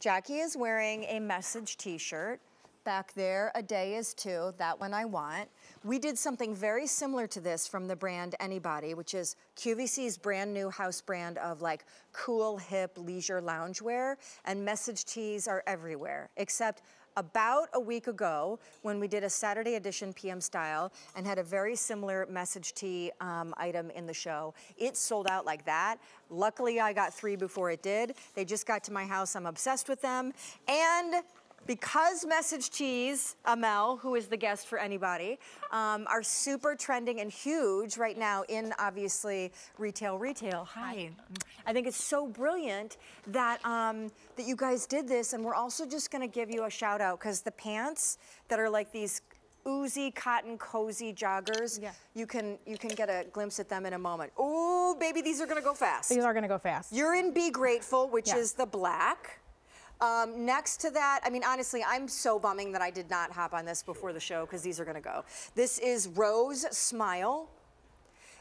Jackie is wearing a message t-shirt. Back there, a day is two, that one I want. We did something very similar to this from the brand Anybody, which is QVC's brand new house brand of like cool, hip, leisure loungewear, and message tees are everywhere, except about a week ago when we did a Saturday edition PM style and had a very similar message tee um, item in the show. It sold out like that. Luckily, I got three before it did. They just got to my house. I'm obsessed with them. And because message tees, Amel, who is the guest for anybody, um, are super trending and huge right now in obviously retail retail. Hi. I think it's so brilliant that um, that you guys did this, and we're also just going to give you a shout out because the pants that are like these oozy cotton cozy joggers. Yeah. You can you can get a glimpse at them in a moment. Oh, baby, these are gonna go fast. These are gonna go fast. You're in Be Grateful, which yeah. is the black. Um, next to that, I mean, honestly, I'm so bumming that I did not hop on this before the show because these are going to go. This is Rose Smile.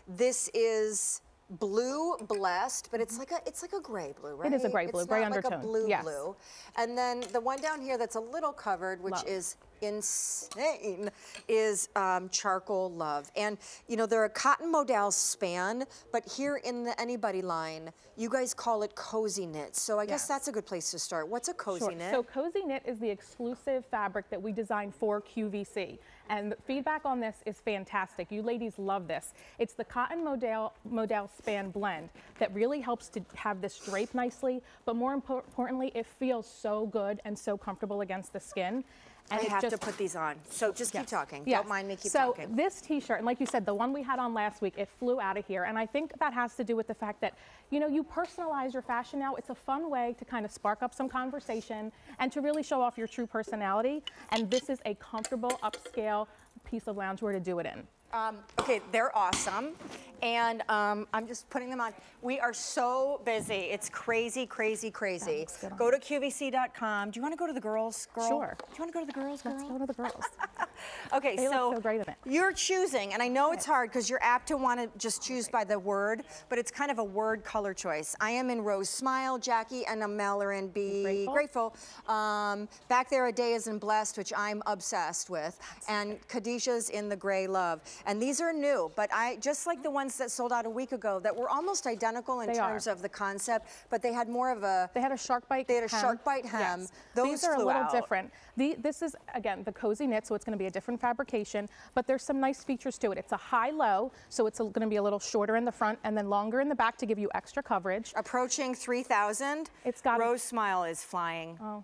This is blue blessed, but it's like a it's like a gray blue, right? It is a gray blue, it's gray undertone. Like a blue yes. blue. And then the one down here that's a little covered, which Love. is insane is um, charcoal love. And you know, they're a cotton modal span, but here in the anybody line, you guys call it cozy knit. So I yes. guess that's a good place to start. What's a cozy sure. knit? So cozy knit is the exclusive fabric that we designed for QVC. And the feedback on this is fantastic. You ladies love this. It's the cotton modal, modal span blend that really helps to have this drape nicely, but more importantly, it feels so good and so comfortable against the skin. And I have just, to put these on. So just yes. keep talking. Yes. Don't mind me keep so talking. So this t-shirt, and like you said, the one we had on last week, it flew out of here. And I think that has to do with the fact that, you know, you personalize your fashion now. It's a fun way to kind of spark up some conversation and to really show off your true personality. And this is a comfortable, upscale piece of loungewear to do it in. Um, okay, they're awesome. And um, I'm just putting them on. We are so busy. It's crazy, crazy, crazy. Go to QVC.com. Do you want to go to the girls, girl? Sure. Do you want to go to the girls, girl? Let's go to the girls. okay, they so, so great in it. you're choosing, and I know it's hard because you're apt to want to just choose by the word, but it's kind of a word color choice. I am in Rose Smile, Jackie and Amel are in Be Grateful. grateful. Um, back there, a day is in Blessed, which I'm obsessed with, and Khadijah's in the Gray Love. And these are new, but I just like the ones that sold out a week ago that were almost identical in they terms are. of the concept, but they had more of a... They had a shark bite They had a hem. shark bite hem. Yes. Those These are a little out. different. The, this is, again, the cozy knit, so it's going to be a different fabrication, but there's some nice features to it. It's a high-low, so it's going to be a little shorter in the front and then longer in the back to give you extra coverage. Approaching 3,000. It's got Rose Smile is flying. Oh.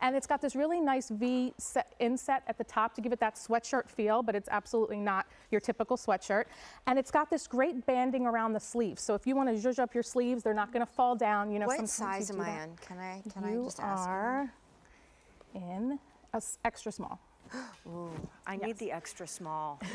And it's got this really nice V set, inset at the top to give it that sweatshirt feel, but it's absolutely not your typical sweatshirt. And it's got this great banding around the sleeves. So if you want to zhuzh up your sleeves, they're not going to fall down. You know, what size am I in? Can I, can you I just ask? You are in a extra small. Ooh, I yes. need the extra small.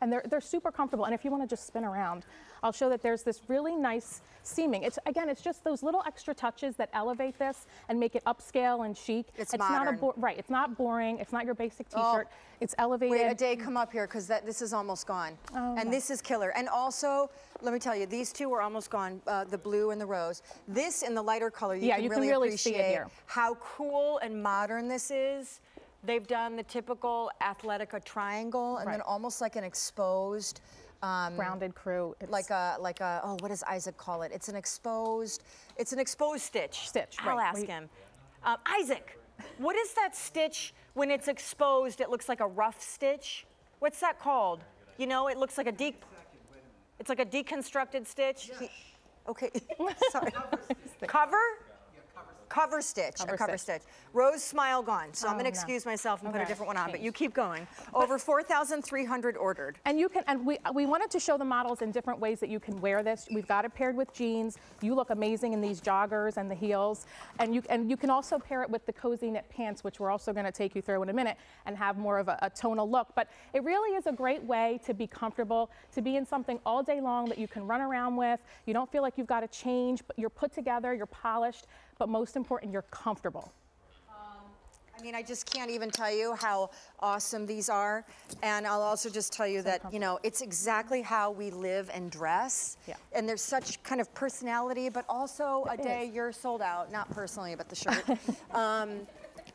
and they're, they're super comfortable. And if you want to just spin around, I'll show that there's this really nice seaming. It's Again, it's just those little extra touches that elevate this and make it upscale and chic. It's, it's modern. Not a right, it's not boring. It's not your basic t-shirt. Oh. It's elevated. Wait, a day come up here because this is almost gone. Oh, and this is killer. And also, let me tell you, these two are almost gone, uh, the blue and the rose. This in the lighter color, you yeah, can you really can really appreciate see it here. how cool and modern this is. They've done the typical Athletica triangle and right. then almost like an exposed um, rounded crew. It's like a like a oh what does Isaac call it? It's an exposed it's an exposed stitch. Stitch. I'll right. ask him. Um, Isaac, what is that stitch when it's exposed? It looks like a rough stitch. What's that called? You know, it looks like a de It's like a deconstructed stitch. He, okay, sorry. Cover? Cover stitch, cover a cover stitch. stitch. Rose Smile gone. So oh, I'm going to excuse no. myself and okay. put a different one on, Change. but you keep going. Over 4,300 ordered. And you can, and we, we wanted to show the models in different ways that you can wear this. We've got it paired with jeans. You look amazing in these joggers and the heels. And you, and you can also pair it with the cozy knit pants, which we're also going to take you through in a minute and have more of a, a tonal look. But it really is a great way to be comfortable, to be in something all day long that you can run around with. You don't feel like you've got to change, but you're put together, you're polished but most important, you're comfortable. Um, I mean, I just can't even tell you how awesome these are. And I'll also just tell you that, you know, it's exactly how we live and dress. Yeah. And there's such kind of personality, but also a It day you're sold out, not personally, but the shirt. um,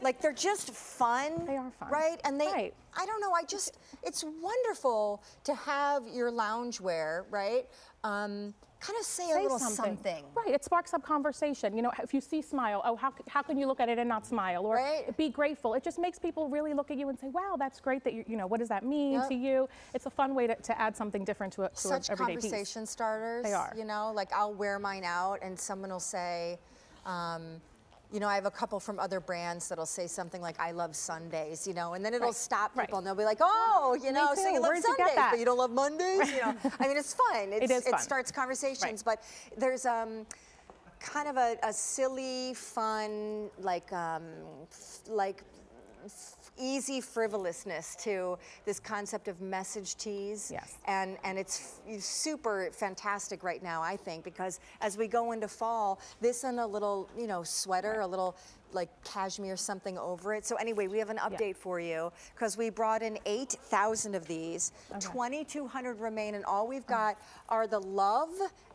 like they're just fun. They are fun. Right? And they, Right. I don't know, I just, it's wonderful to have your loungewear, right? Um, kind of say, a little something. Right, it sparks up conversation. You know, if you see smile, oh, how, how can you look at it and not smile? Or Right. be grateful. It just makes people really look at you and say, wow, that's great that you, you know, what does that mean Yep. to you? It's a fun way to, to add something different to a, to such everyday piece. conversation starters. They are. You know, like I'll wear mine out and someone will say, um, you know, I have a couple from other brands that'll say something like, I love Sundays, you know, and then it'll Right, stop people right. and they'll be like, oh, you know, so you love Where'd Sundays, that? but you don't love Mondays, you know. I mean, it's fun. It's, is It starts conversations, but there's um, kind of a, a silly, fun, like, um, like, easy frivolousness to this concept of message tees. Yes. And, and it's super fantastic right now, I think, because as we go into fall, this and a little, you know, sweater, a little like cashmere something over it. So anyway, we have an update for you because we brought in 8,000 of these. 2,200 remain, and all we've got are the love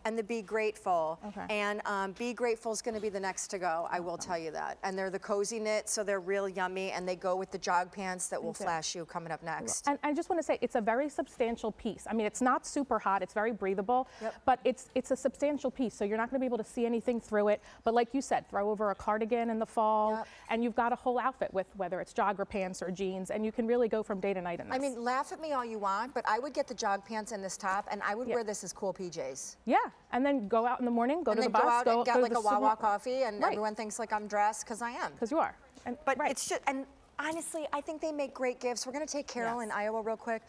and the be grateful. Okay. And um, be grateful is going to be the next to go. I will tell you that. And they're the cozy knit, so they're real yummy, and they go with the jog pants that will flash you coming up next. And I just want to say it's a very substantial piece. I mean, it's not super hot, it's very breathable, Yep. but it's it's a substantial piece. So you're not going to be able to see anything through it. But like you said, throw over a cardigan in the fall, Yep. and you've got a whole outfit with whether it's jogger pants or jeans, and you can really go from day to night in this. I mean, laugh at me all you want, but I would get the jog pants and this top, and I would Yeah. wear this as cool PJs. yeah, and then go out in the morning, go and to the bus, go out and get like a Wawa coffee, and Right. everyone thinks like I'm dressed because I am. because you are. And, But right. it's just, and honestly, I think they make great gifts. We're going to take Carol Yes. in Iowa real quick.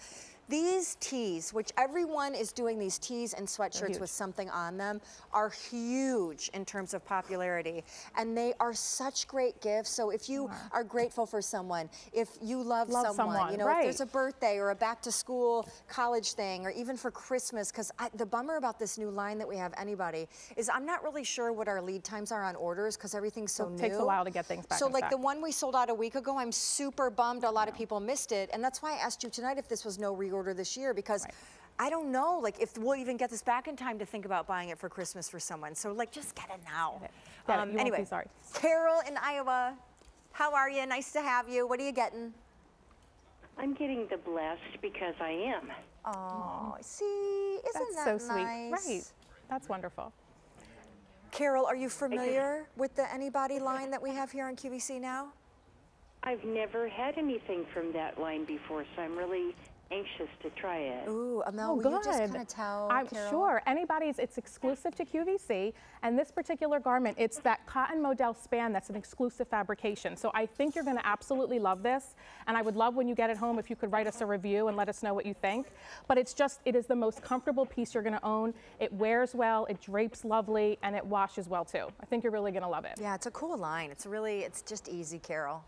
These tees, which everyone is doing these tees and sweatshirts with something on them, are huge in terms of popularity. And they are such great gifts. So if you are grateful for someone, if you love, Love someone, someone, you know, if there's a birthday or a back to school college thing, or even for Christmas, because the bummer about this new line that we have, anybody, is I'm not really sure what our lead times are on orders because everything's so It new. takes a while to get things back So like the one we sold out a week ago, I'm super bummed. A lot of people missed it, and that's why I asked you tonight if this was no reorder this year because. Right. I don't know, like if we'll even get this back in time to think about buying it for Christmas for someone. So like, just get it now. Get it. Get it. Um, you won't be anyway, sorry. Carol in Iowa, how are you? Nice to have you. What are you getting? I'm getting the blessed because I am. Oh, I see, isn't That's that so sweet. Right. That's wonderful. Carol, are you familiar with the Anybody line that we have here on QVC now? I've never had anything from that line before, so I'm really anxious to try it. Ooh, Amel, Oh, will good. you just kind of tell I'm Carol? sure anybody's. It's exclusive to QVC, and this particular garment, it's that cotton modal span that's an exclusive fabrication. So I think you're going to absolutely love this, and I would love when you get it home if you could write us a review and let us know what you think. But it's just, it is the most comfortable piece you're going to own. It wears well, it drapes lovely, and it washes well too. I think you're really going to love it. Yeah, it's a cool line. It's really, it's just easy, Carol.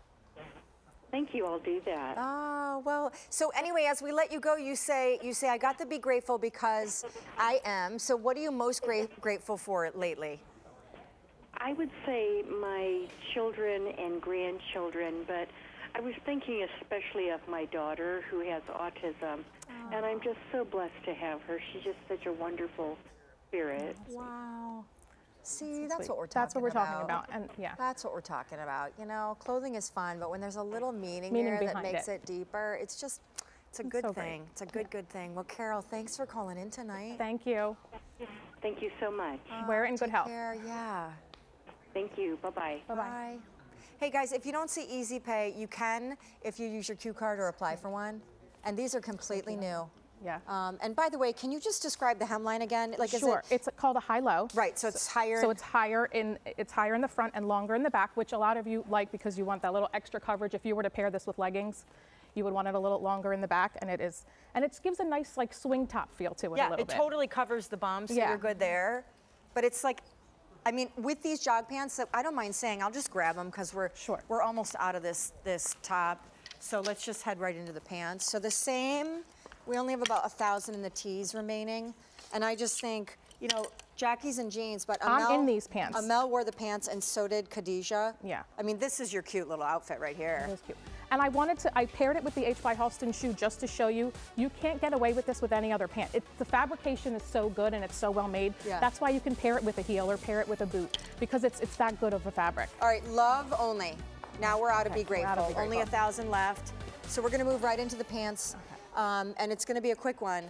Thank you. I'll do that. Oh, well, so anyway, as we let you go, you say, you say, I got to be grateful because I am. So what are you most gra- grateful for lately? I would say my children and grandchildren, but I was thinking especially of my daughter who has autism, and I'm just so blessed to have her. She's just such a wonderful spirit. Wow. See, that's Sweet. what we're talking about. That's what we're talking about, and yeah. That's what we're talking about. You know, clothing is fun, but when there's a little meaning, Meaning there that makes it. it. deeper, it's just, it's a good so great. thing. It's a good, good thing. Well, Carol, thanks for calling in tonight. Thank you. Thank you so much. Uh, Wear it in good health. care. Yeah. Thank you. Bye bye bye. Bye. Hey guys, if you don't see Easy Pay, you can if you use your Q card or apply for one. And these are completely new. Yeah. Um, and by the way, can you just describe the hemline again? Like, sure. is it It's called a high-low. right? So it's higher. So it's higher in it's higher in the front and longer in the back, which a lot of you like because you want that little extra coverage. If you were to pair this with leggings, you would want it a little longer in the back, and it is, and it gives a nice like swing top feel to it a yeah, it bit. totally covers the bum, so Yeah. you're good there. But it's like, I mean, with these jog pants, I don't mind saying, I'll just grab them because we're Sure. we're almost out of this this top. So let's just head right into the pants. So the same. We only have about a thousand in the tees remaining, and I just think, you know, Jackie's in jeans, but I'm Amel, in these pants. Amel wore the pants, and so did Khadijah. Yeah. I mean, this is your cute little outfit right here. It was cute. And I wanted to, I paired it with the H. by Halston shoe just to show you, you can't get away with this with any other pant. It, the fabrication is so good and it's so well made. Yeah. That's why you can pair it with a heel or pair it with a boot because it's, it's that good of a fabric. All right, love only. Now we're out of Be Grateful. out of Be grateful. Only a thousand left. So we're gonna move right into the pants. Um, and it's gonna be a quick one.